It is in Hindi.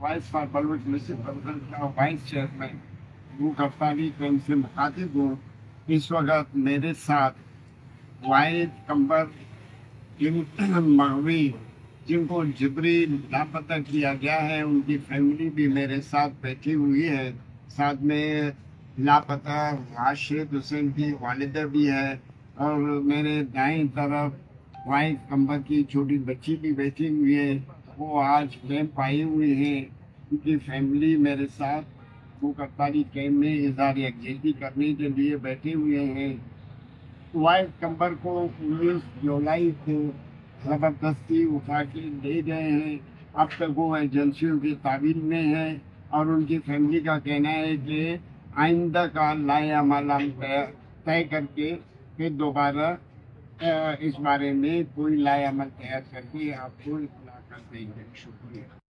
वाइस फॉर बलवट मिसिर का वाइस चेयरमैन भूख हड़ताली क्रम से मुखातिब हूँ। इस वक्त मेरे साथ वाहिद कंबर मगवी जिनको जबरी लापता किया गया है, उनकी फैमिली भी मेरे साथ बैठी हुई है। साथ में लापता राशिद हुसैन की वालिदा भी है और मेरे दाएँ तरफ़ वाइट कंबर की छोटी बच्ची भी बैठी हुई है। वो आज कैंप आई हुई है, उनकी फैमिली मेरे साथ वो कप्तानी कैंप में इजहार यकजहती करने के लिए बैठे हुए हैं। वाइट कंबर को उन्नीस जुलाई को ज़बरदस्ती उठा के ले गए हैं। अब तक वो एजेंसियों की ताबीर में है और उनकी फैमिली का कहना है कि आइंदा का लायामाल हम तय करके फिर दोबारा इस बारे में कोई लायामल तैयार करके आपको Também deixo por.